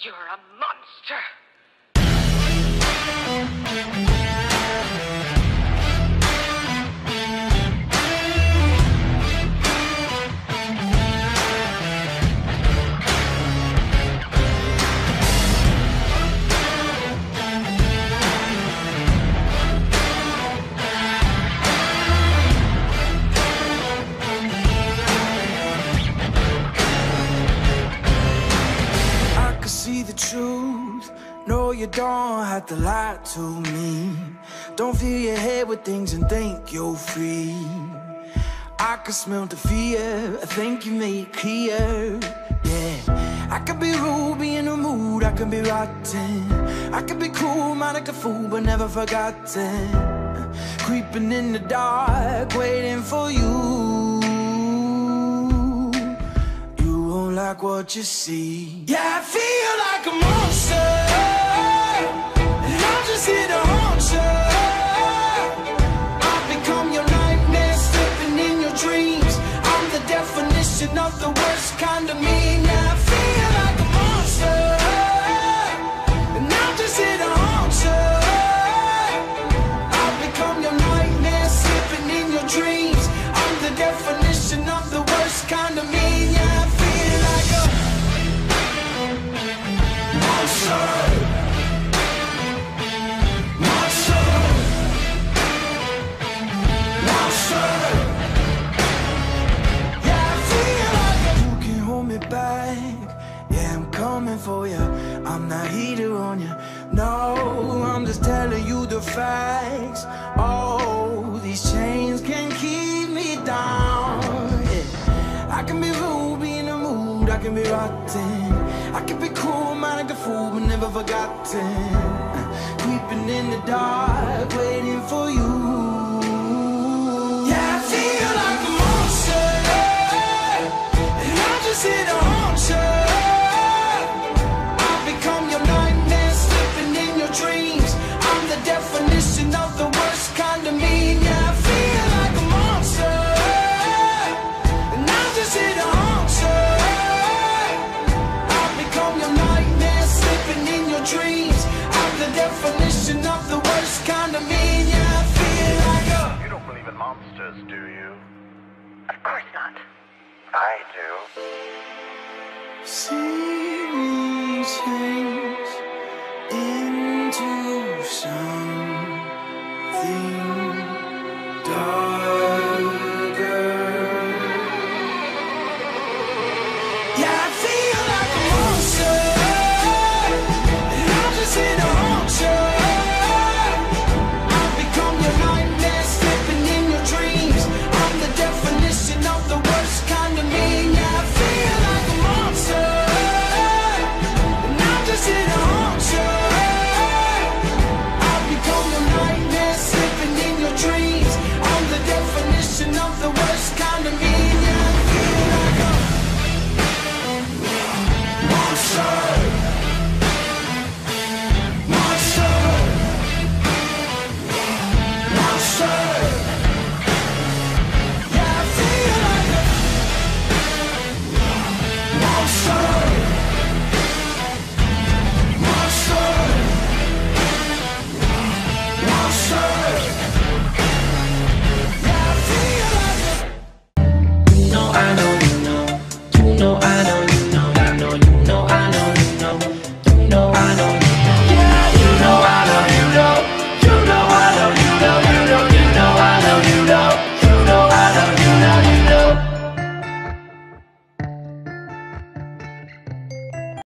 You're a monster. Truth. No, you don't have to lie to me. Don't fill your head with things and think you're free. I can smell the fear. I think you made it clear. Yeah, I could be rude, be in the mood. I could be rotten. I could be cool, mind like a fool, but never forgotten. Creeping in the dark, waiting for you. You won't like what you see. Yeah, definition of the worst kind of mean. For you. I'm not heater on you. No, I'm just telling you the facts. Oh, these chains can keep me down. Yeah. I can be rude, be in the mood. I can be rotten. I can be cool, mind like a fool, but never forgotten. Creeping in the dark, waiting for you. do you? Of course not. I do. See me change.